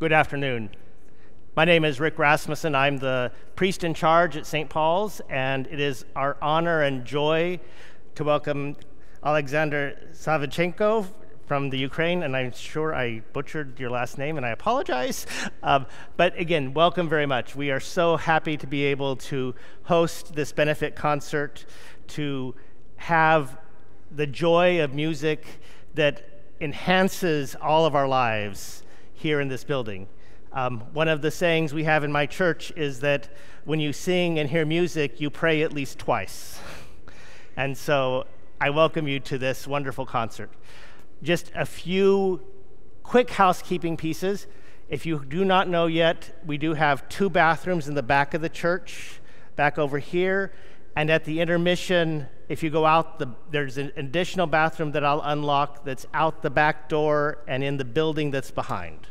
Good afternoon. My name is Rick Rasmussen. I'm the priest in charge at St. Paul's, and it is our honor and joy to welcome Alexander Savichenko from the Ukraine, and I'm sure I butchered your last name, and I apologize. Um, but again, welcome very much. We are so happy to be able to host this benefit concert, to have the joy of music that enhances all of our lives here in this building. Um, one of the sayings we have in my church is that when you sing and hear music, you pray at least twice. And so I welcome you to this wonderful concert. Just a few quick housekeeping pieces. If you do not know yet, we do have two bathrooms in the back of the church, back over here. And at the intermission, if you go out, the, there's an additional bathroom that I'll unlock that's out the back door and in the building that's behind.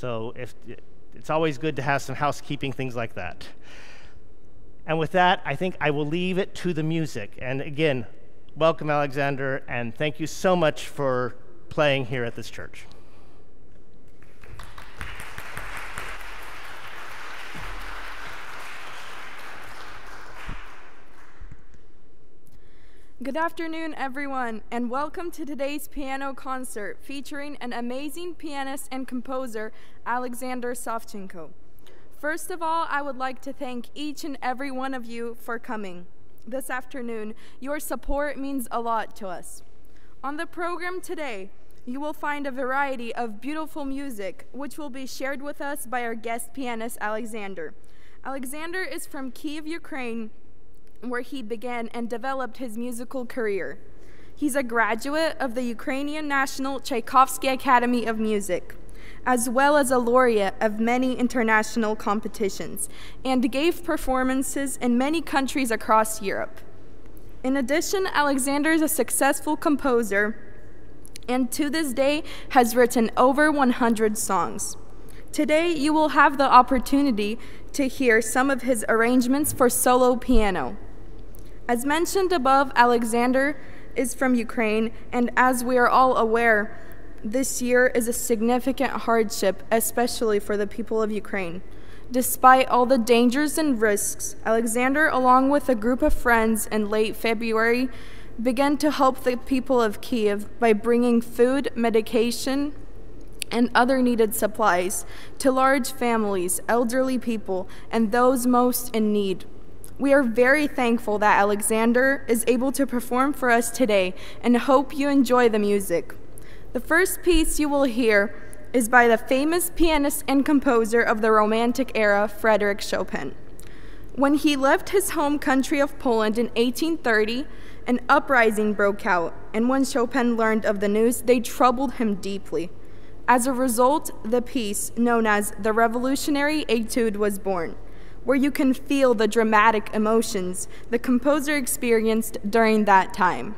So if, it's always good to have some housekeeping things like that. And with that, I think I will leave it to the music. And again, welcome, Alexander, and thank you so much for playing here at this church. Good afternoon, everyone, and welcome to today's piano concert featuring an amazing pianist and composer, Alexander Savchenko. First of all, I would like to thank each and every one of you for coming this afternoon. Your support means a lot to us. On the program today, you will find a variety of beautiful music, which will be shared with us by our guest pianist, Alexander. Alexander is from Kiev, Ukraine, where he began and developed his musical career. He's a graduate of the Ukrainian National Tchaikovsky Academy of Music, as well as a laureate of many international competitions, and gave performances in many countries across Europe. In addition, Alexander is a successful composer and to this day has written over 100 songs. Today, you will have the opportunity to hear some of his arrangements for solo piano. As mentioned above, Alexander is from Ukraine, and as we are all aware, this year is a significant hardship, especially for the people of Ukraine. Despite all the dangers and risks, Alexander, along with a group of friends in late February, began to help the people of Kiev by bringing food, medication, and other needed supplies to large families, elderly people, and those most in need. We are very thankful that Alexander is able to perform for us today and hope you enjoy the music. The first piece you will hear is by the famous pianist and composer of the Romantic era, Frederick Chopin. When he left his home country of Poland in 1830, an uprising broke out, and when Chopin learned of the news, they troubled him deeply. As a result, the piece, known as the Revolutionary Etude, was born where you can feel the dramatic emotions the composer experienced during that time.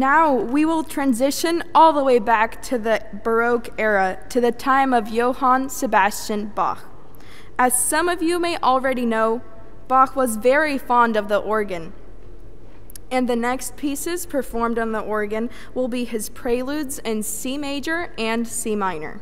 Now we will transition all the way back to the Baroque era, to the time of Johann Sebastian Bach. As some of you may already know, Bach was very fond of the organ. And the next pieces performed on the organ will be his preludes in C major and C minor.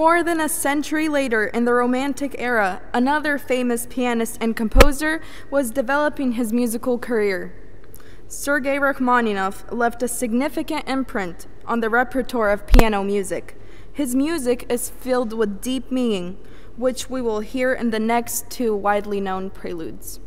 More than a century later, in the Romantic era, another famous pianist and composer was developing his musical career. Sergei Rachmaninoff left a significant imprint on the repertoire of piano music. His music is filled with deep meaning, which we will hear in the next two widely known preludes.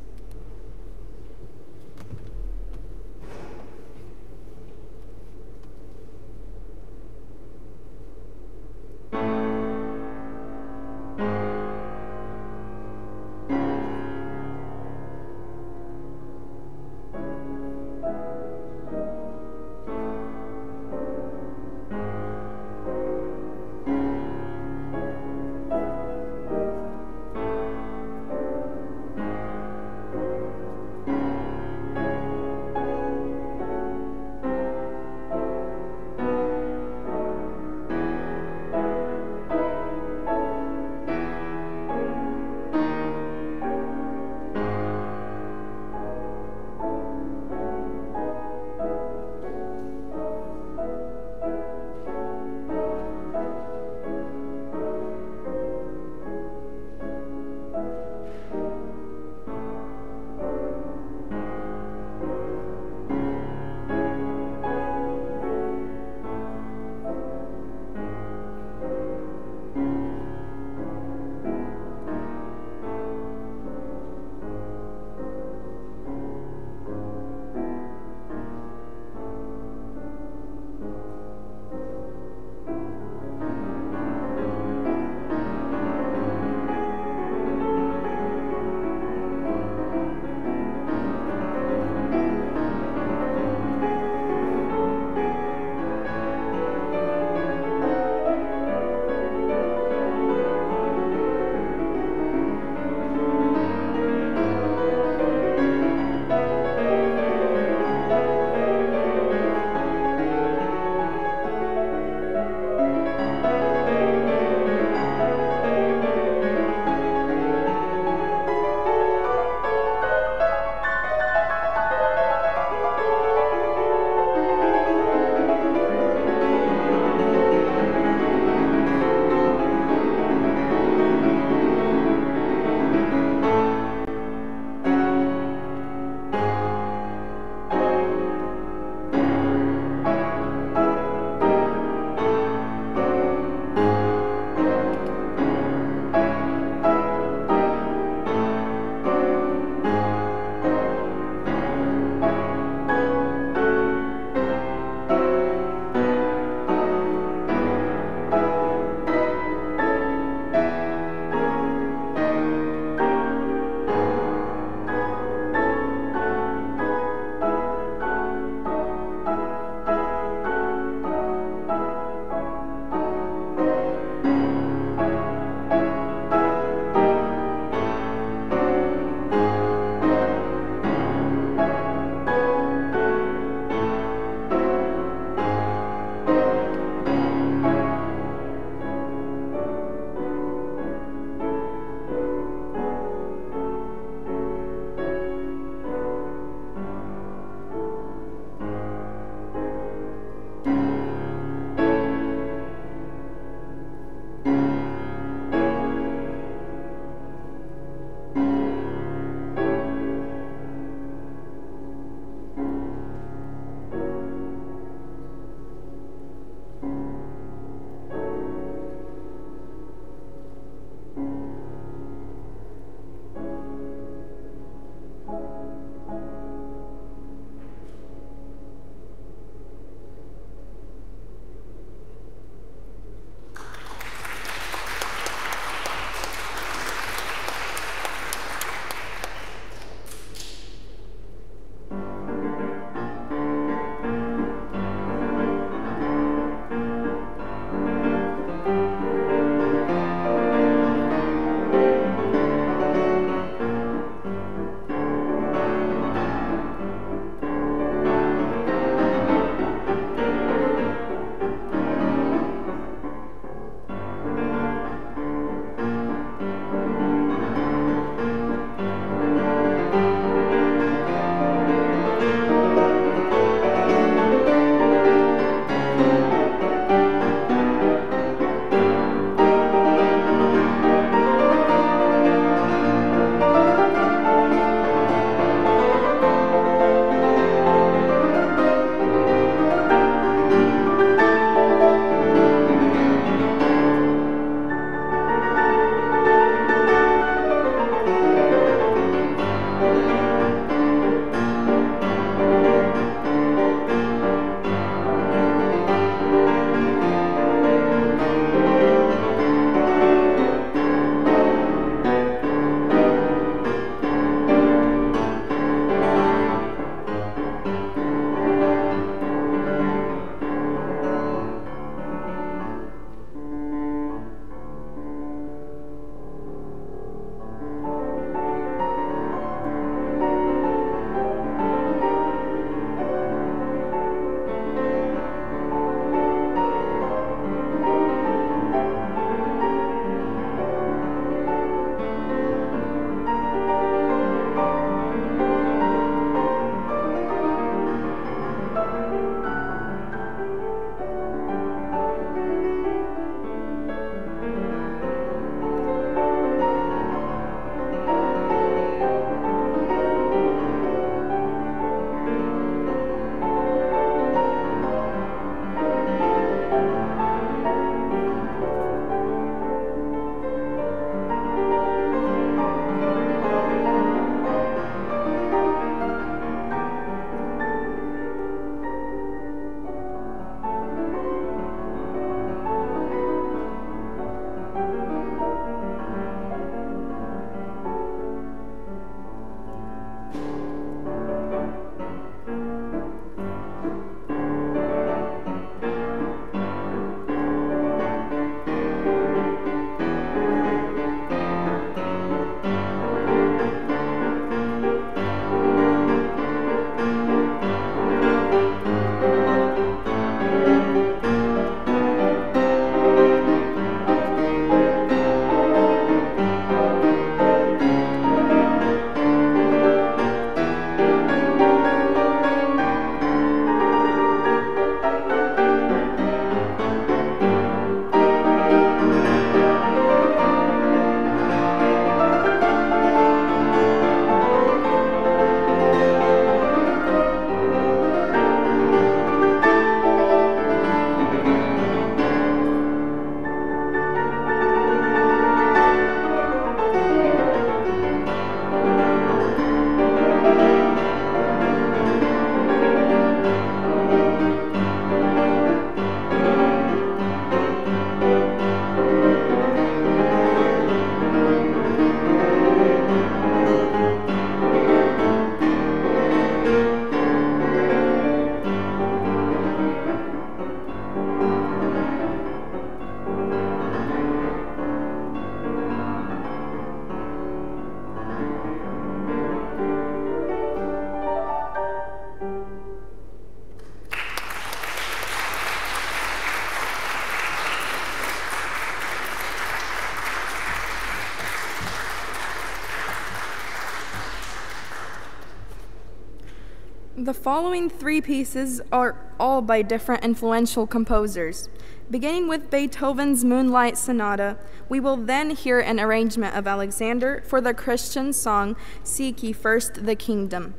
Following three pieces are all by different influential composers. Beginning with Beethoven's Moonlight Sonata, we will then hear an arrangement of Alexander for the Christian song Seek Ye First the Kingdom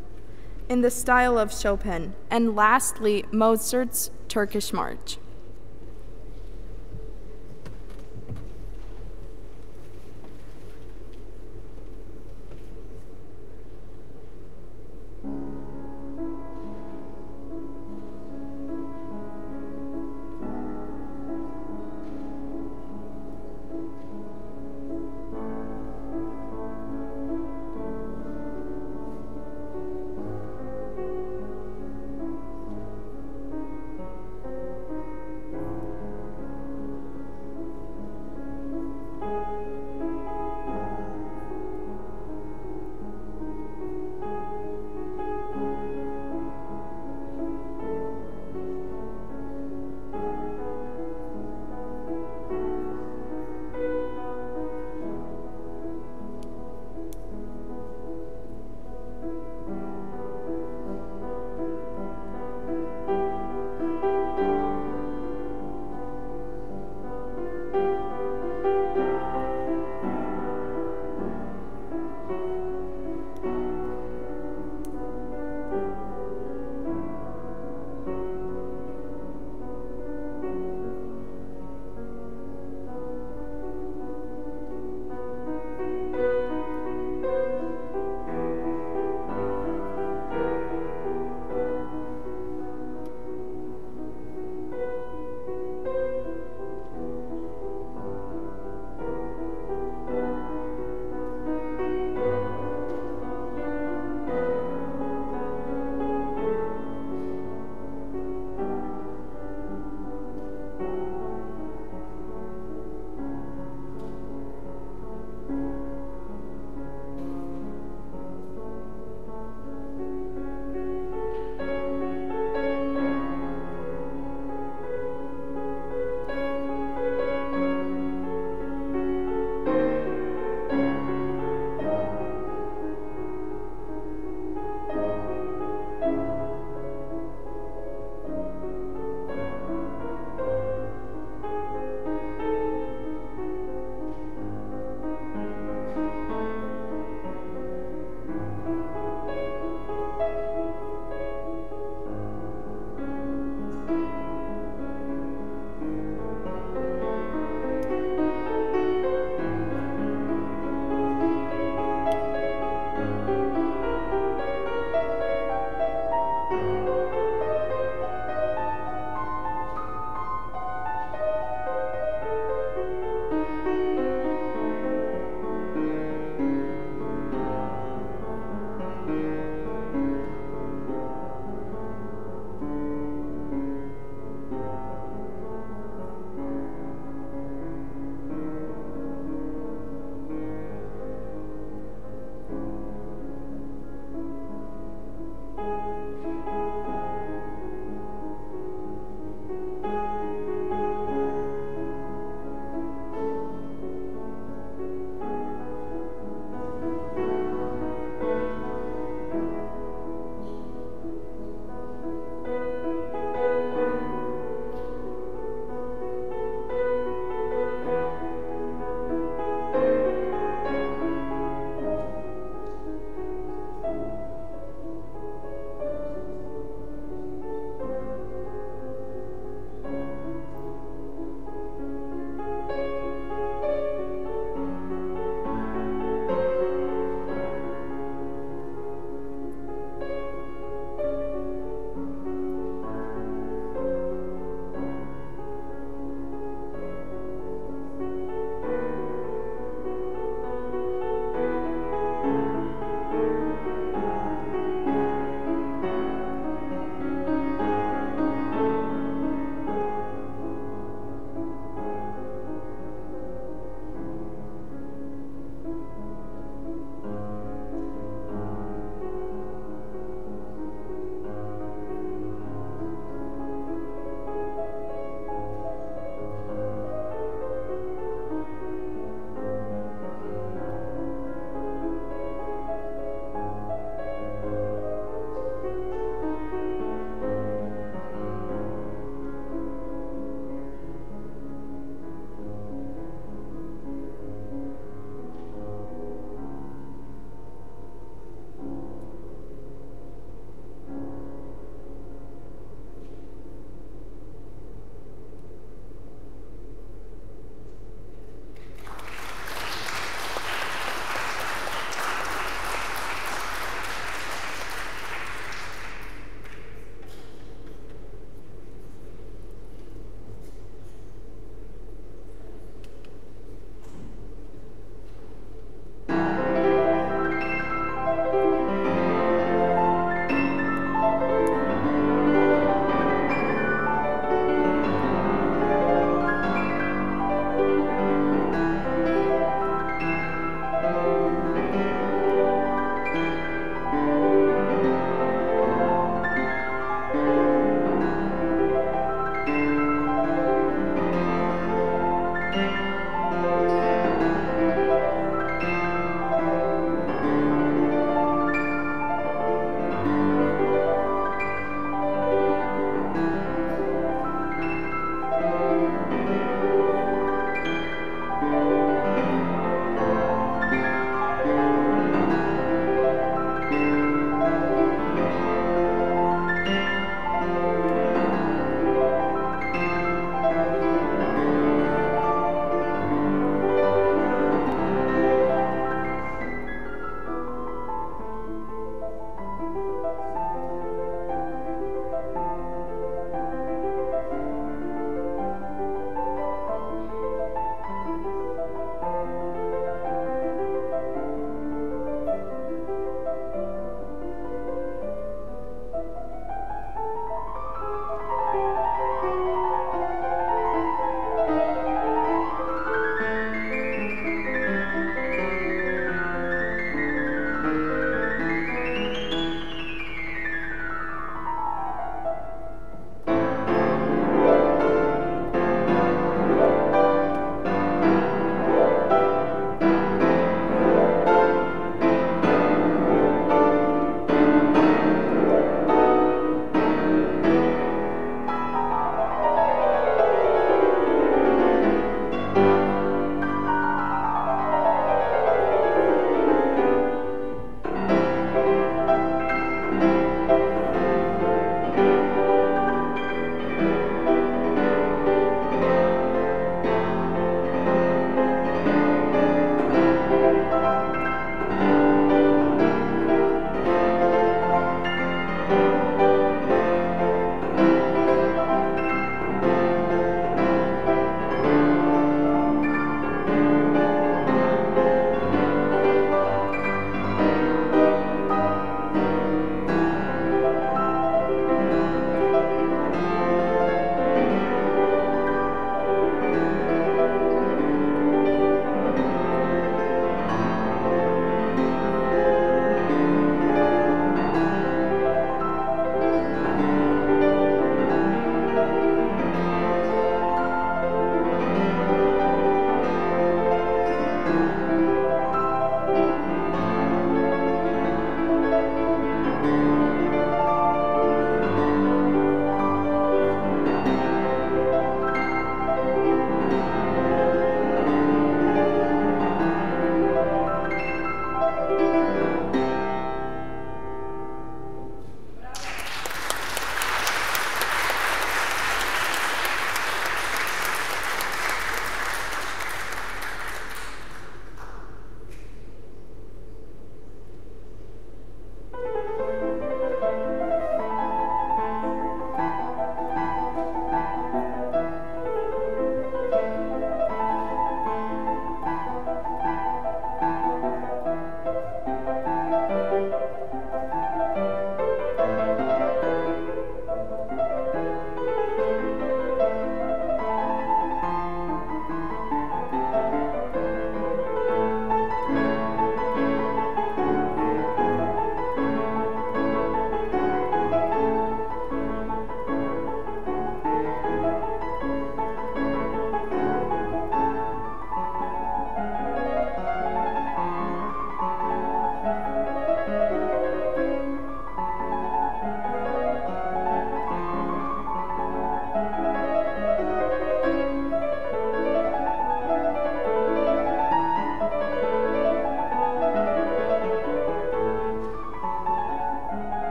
in the style of Chopin, and lastly, Mozart's Turkish March.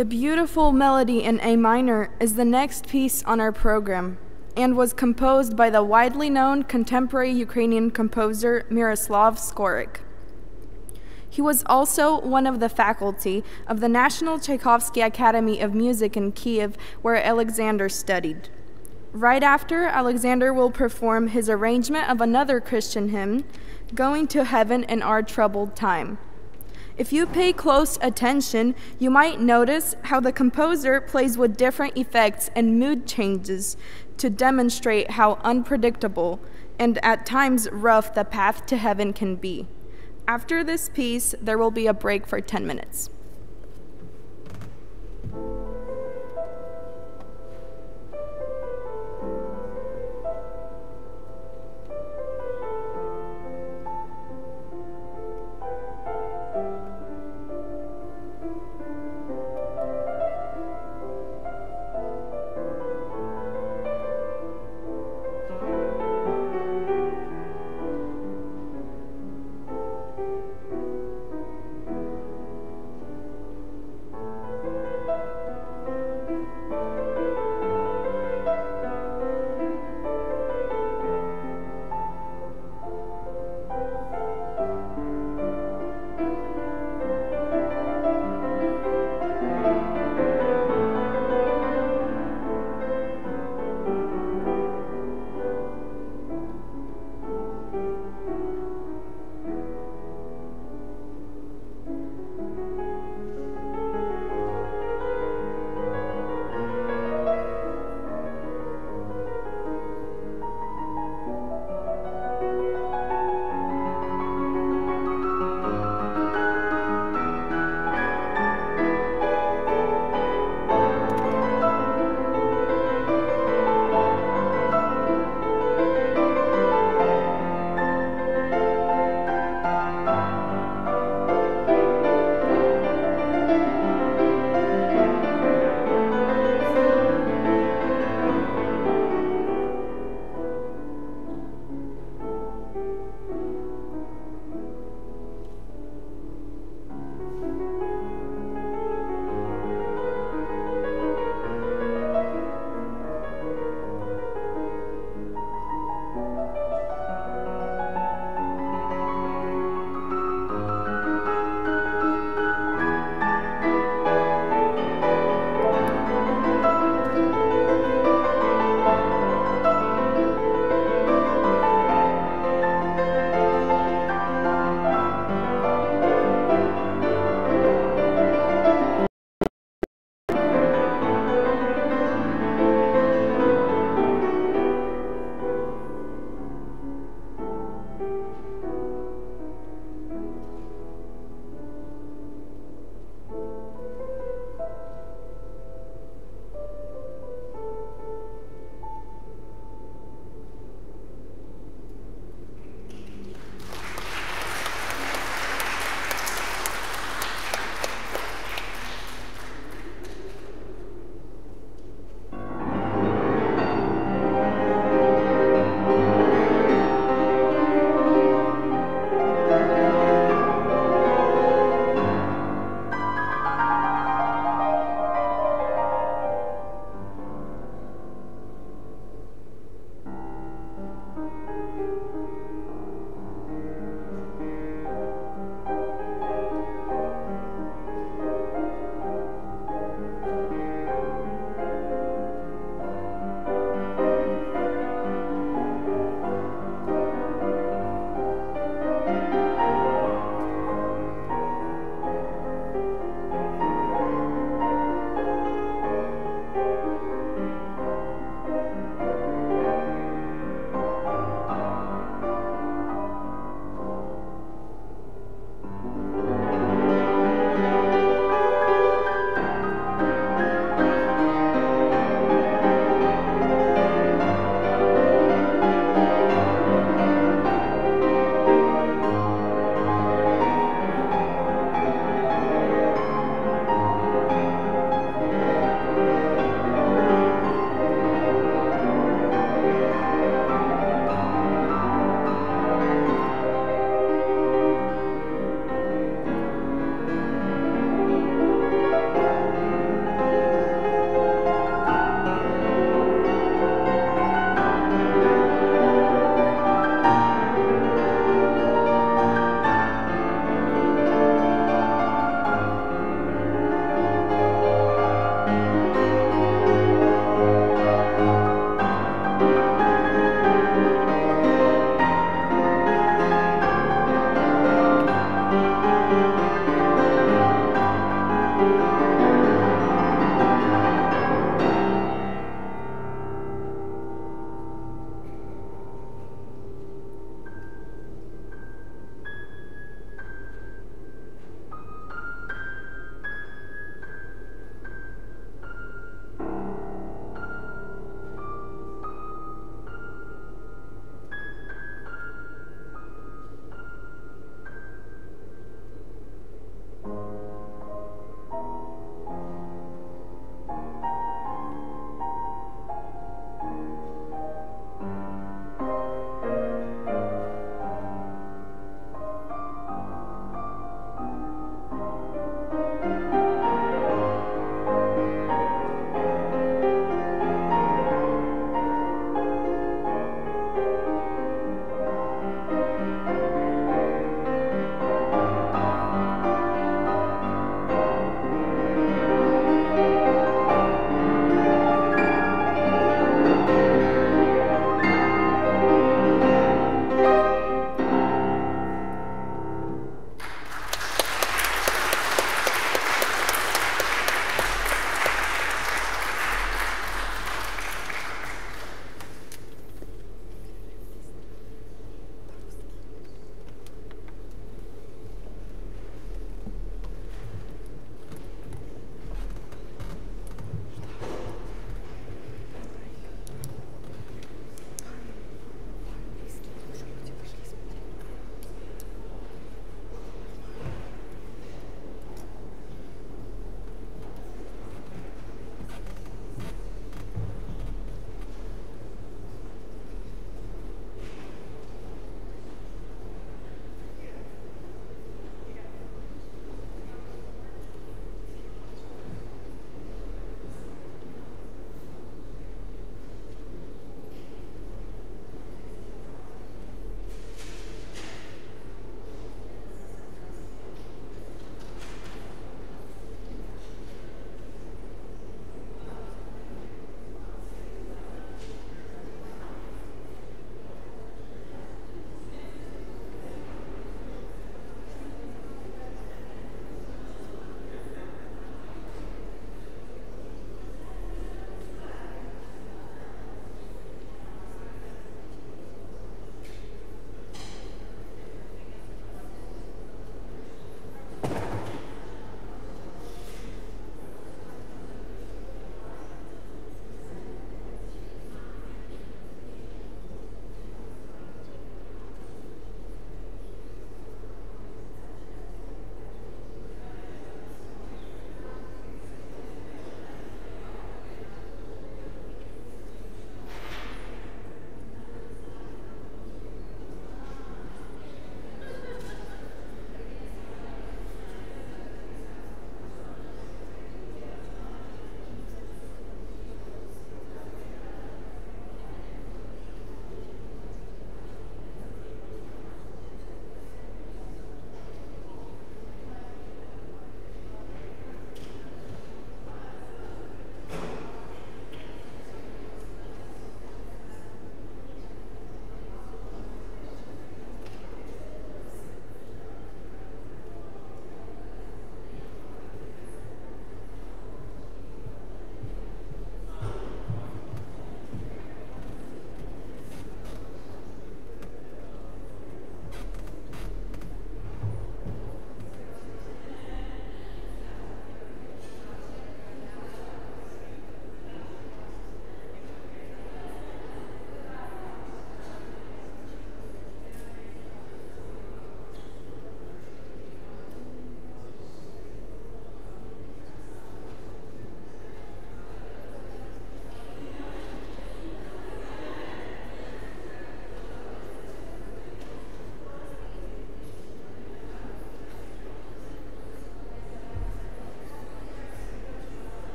The beautiful melody in A minor is the next piece on our program and was composed by the widely known contemporary Ukrainian composer Myroslav Skoryk. He was also one of the faculty of the National Tchaikovsky Academy of Music in Kiev, where Alexander studied. Right after, Alexander will perform his arrangement of another Christian hymn, Going to Heaven in Our Troubled Time. If you pay close attention, you might notice how the composer plays with different effects and mood changes to demonstrate how unpredictable and at times rough the path to heaven can be. After this piece, there will be a break for 10 minutes.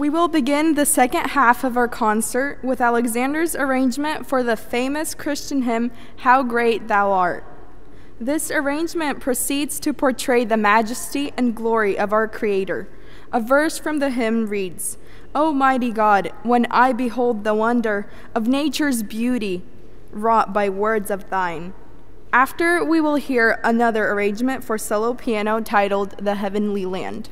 We will begin the second half of our concert with Alexander's arrangement for the famous Christian hymn, How Great Thou Art. This arrangement proceeds to portray the majesty and glory of our Creator. A verse from the hymn reads, O mighty God, when I behold the wonder of nature's beauty wrought by words of thine. After, we will hear another arrangement for solo piano titled The Heavenly Land.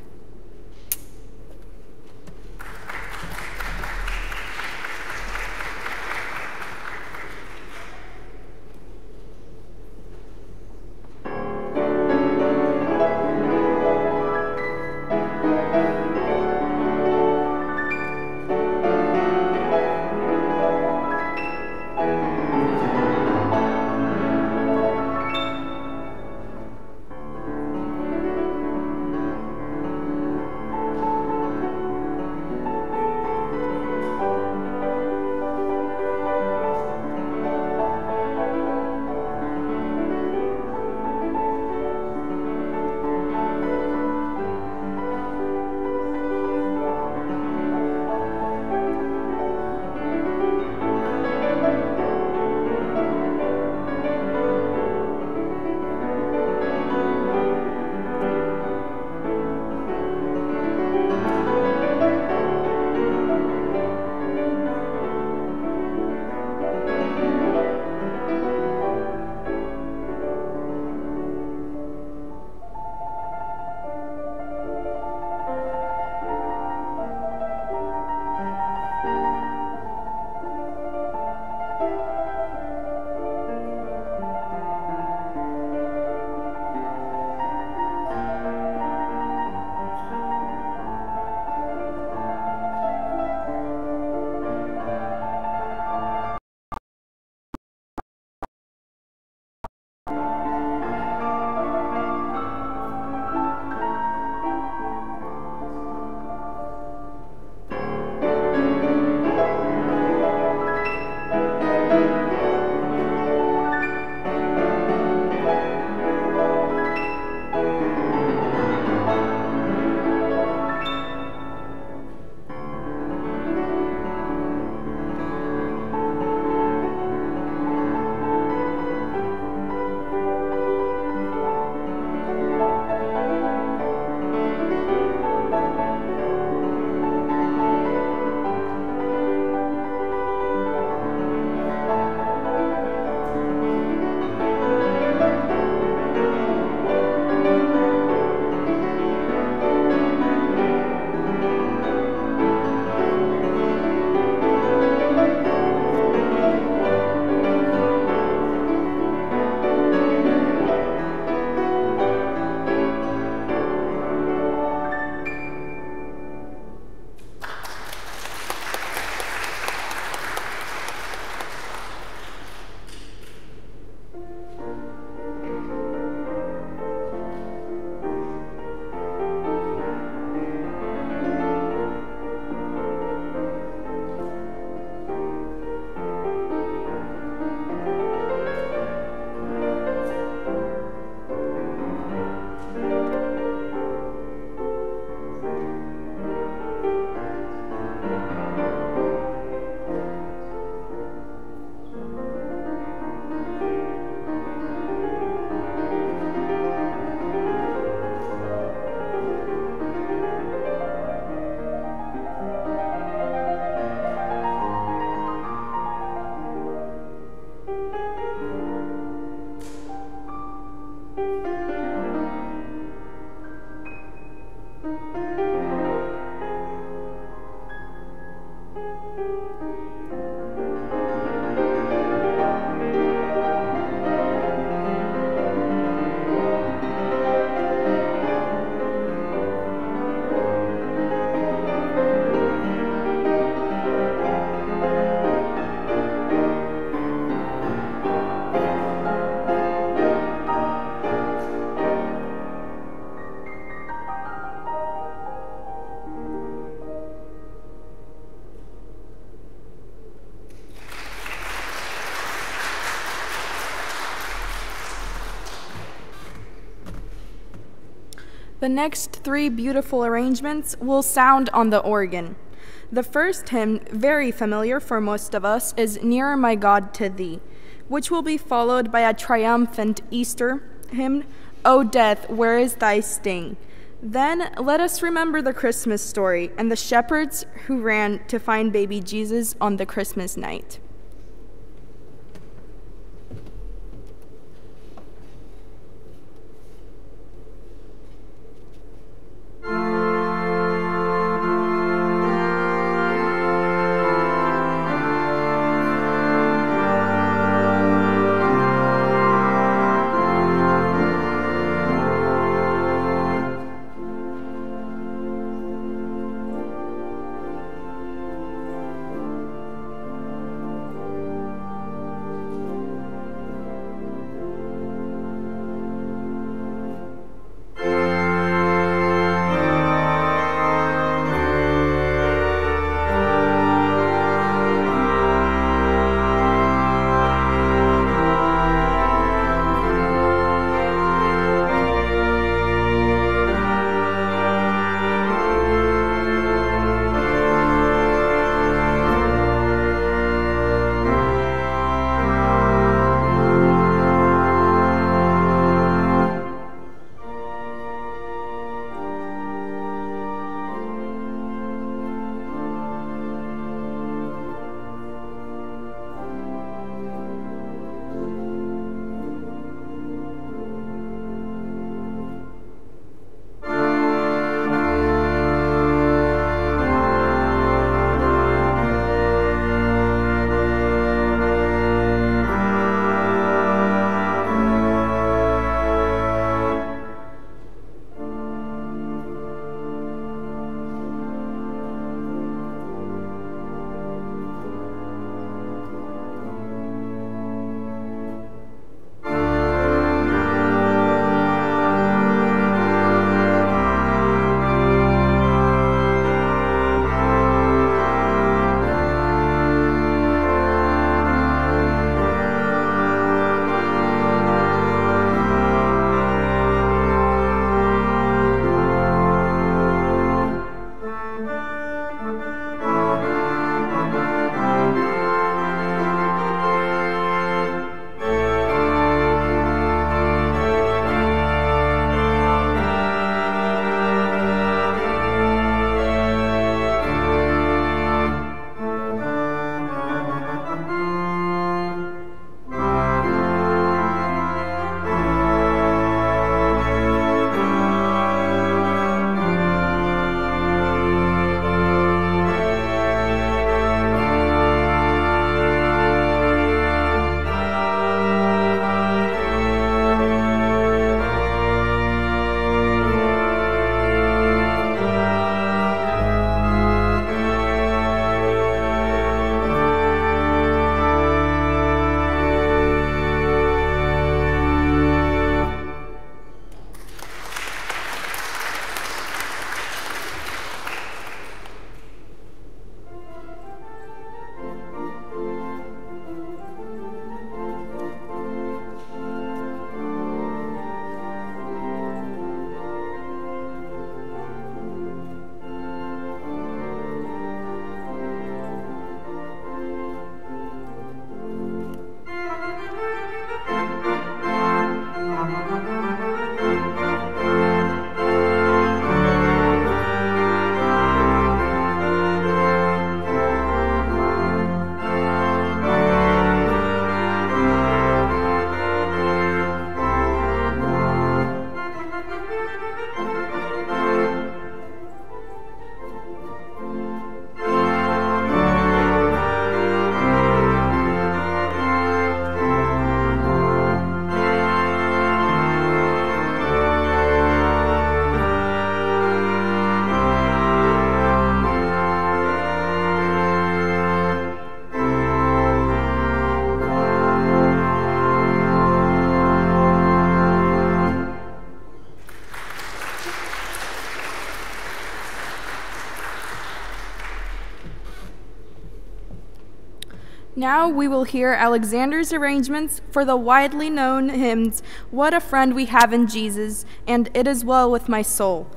The next three beautiful arrangements will sound on the organ. The first hymn, very familiar for most of us, is Nearer My God to Thee, which will be followed by a triumphant Easter hymn, O Death, Where is Thy Sting? Then let us remember the Christmas story and the shepherds who ran to find baby Jesus on the Christmas night. Now we will hear Alexander's arrangements for the widely known hymns, What a Friend We Have in Jesus, and It Is Well With My Soul.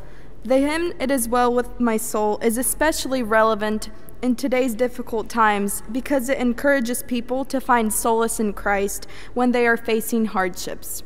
The hymn It Is Well With My Soul is especially relevant in today's difficult times because it encourages people to find solace in Christ when they are facing hardships.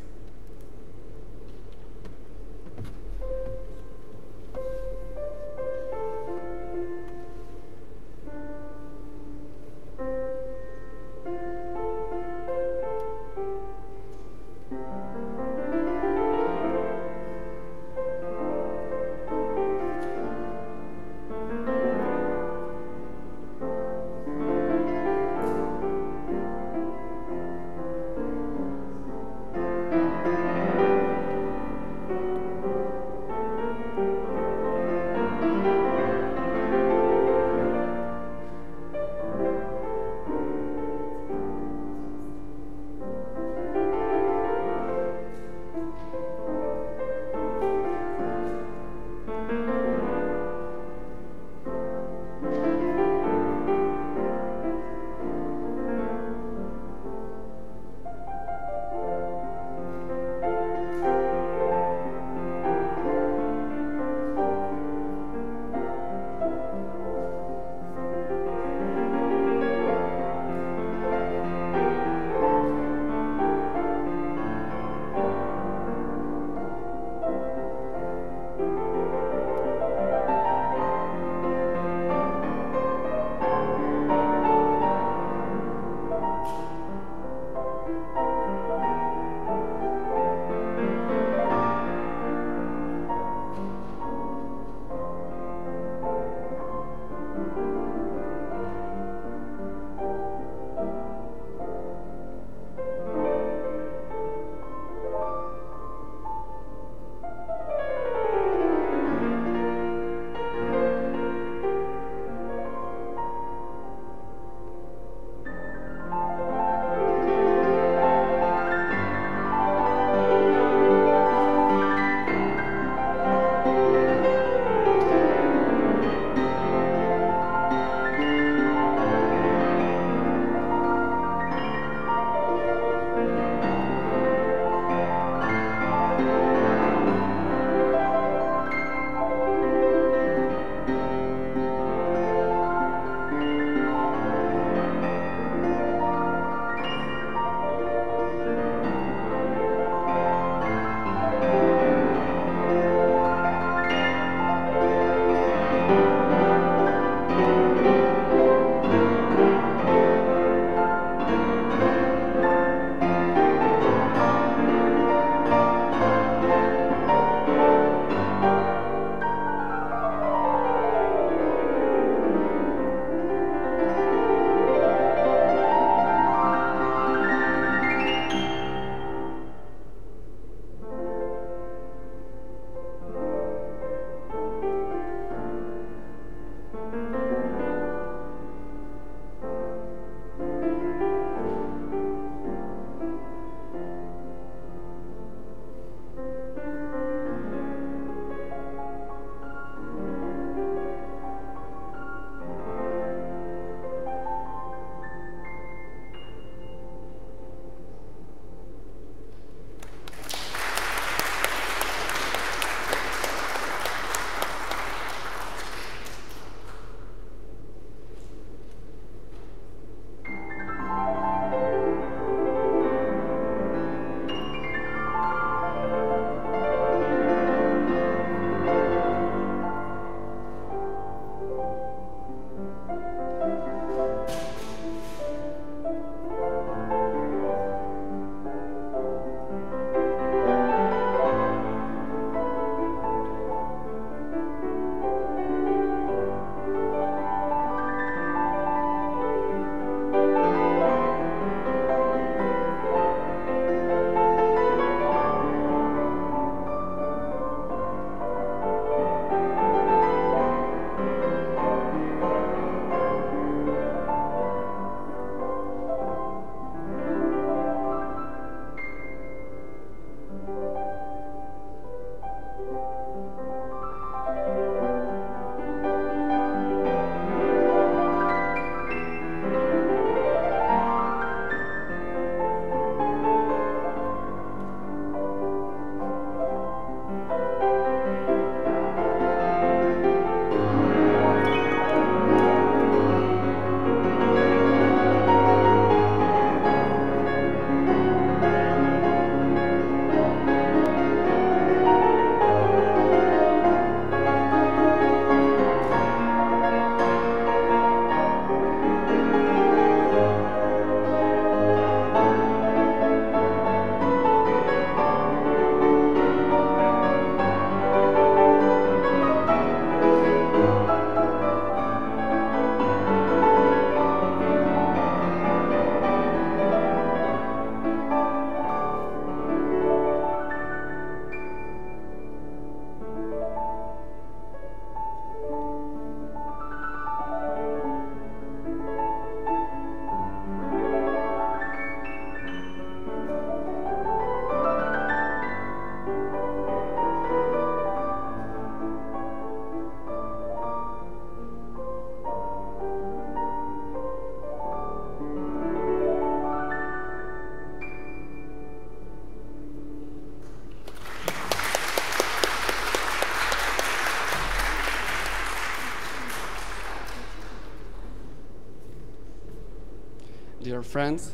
Dear friends.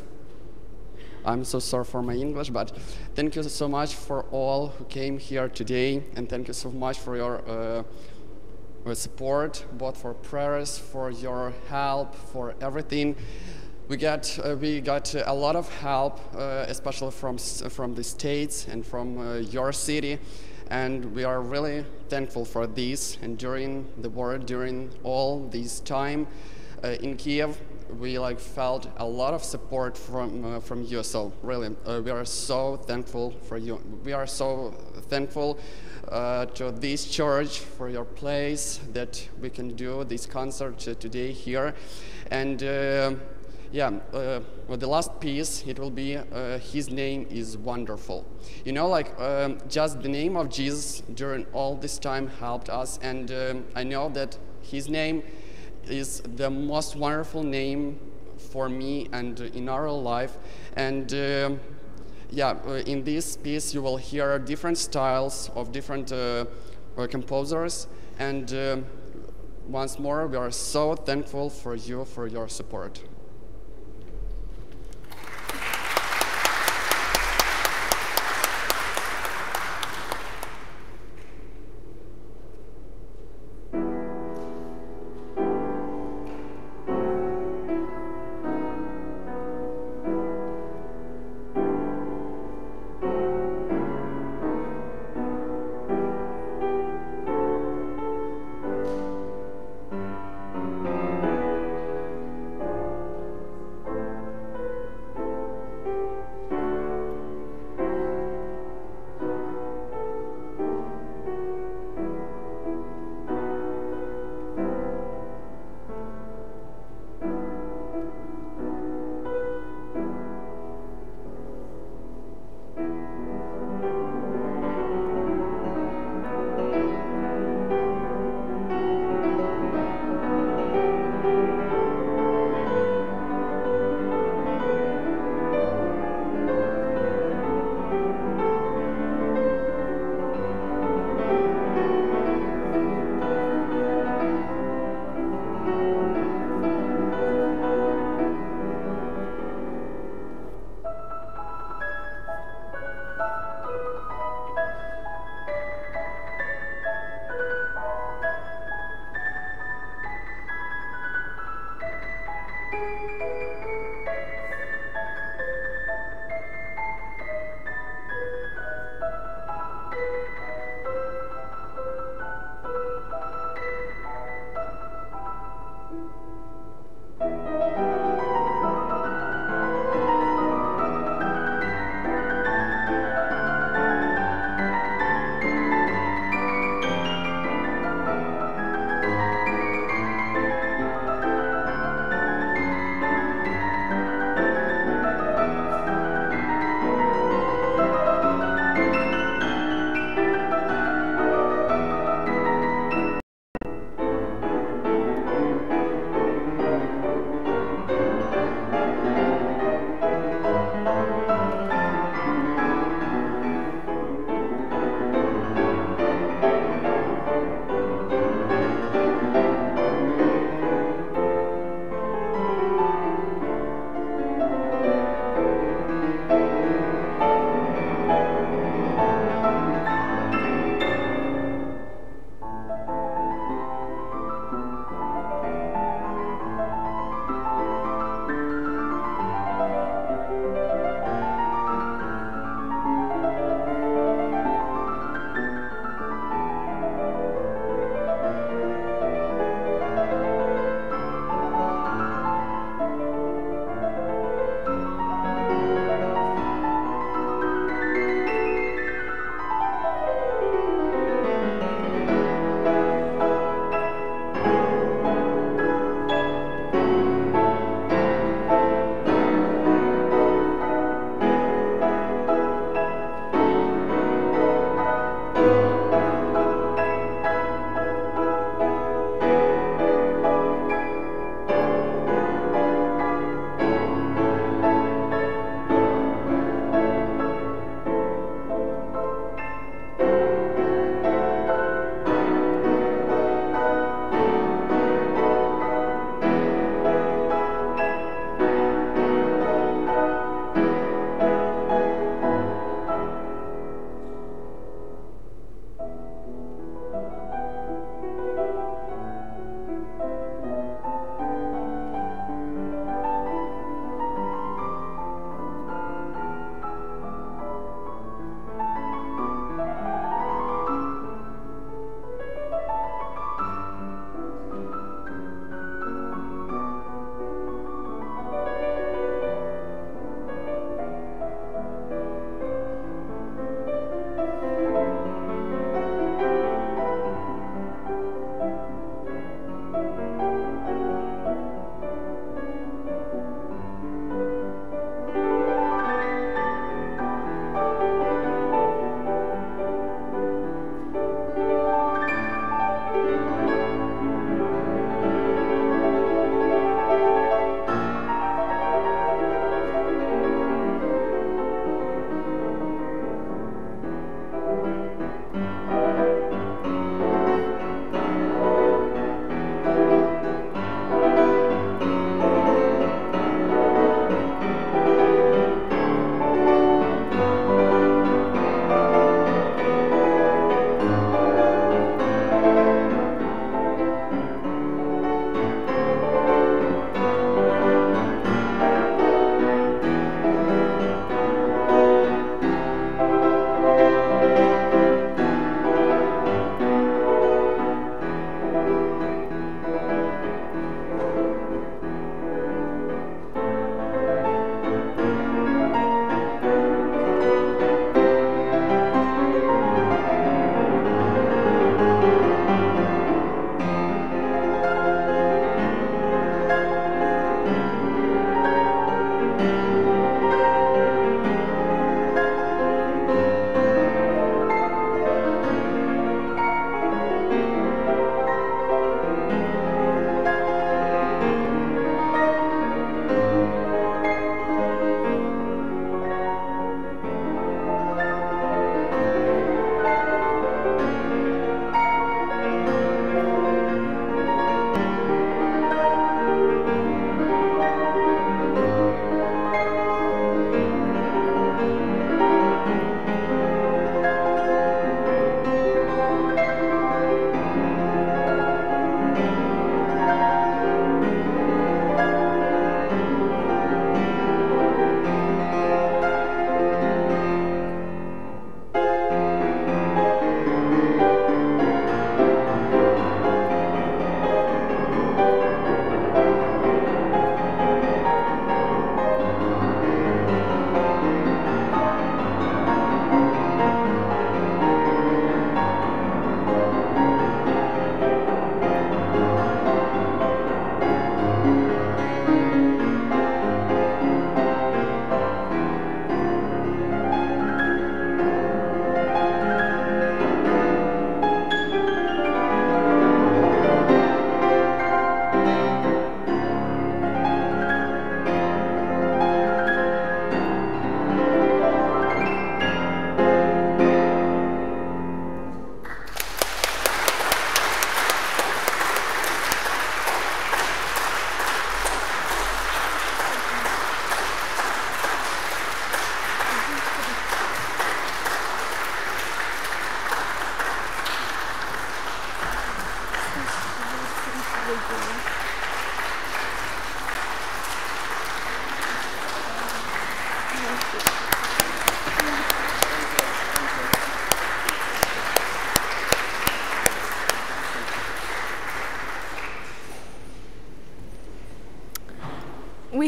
I'm so sorry for my English, but thank you so much for all who came here today, and thank you so much for your uh, support, both for prayers, for your help, for everything. We got uh, we got a lot of help, uh, especially from from the states and from uh, your city, and we are really thankful for this. And during the war, during all this time uh, in Kiev, we like felt a lot of support from uh, from you. So really, uh, we are so thankful for you. We are so thankful uh, to this church for your place that we can do this concert today here, and. Uh, yeah, uh, well, the last piece, it will be uh, His name is wonderful. You know, like um, just the name of Jesus during all this time helped us, and um, I know that His name is the most wonderful name for me and in our life. And uh, yeah, uh, in this piece you will hear different styles of different uh, uh composers. And uh, once more, we are so thankful for you for your support.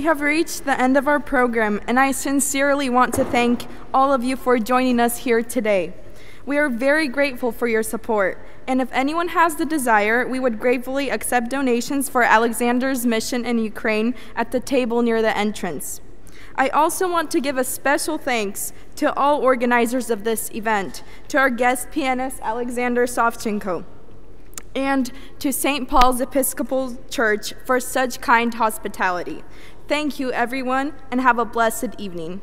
Have reached the end of our program, and I sincerely want to thank all of you for joining us here today. We are very grateful for your support, and if anyone has the desire, we would gratefully accept donations for Alexander's mission in Ukraine at the table near the entrance. I also want to give a special thanks to all organizers of this event, to our guest pianist Alexander Savchenko, and to St. Paul's Episcopal Church for such kind hospitality. Thank you, everyone, and have a blessed evening.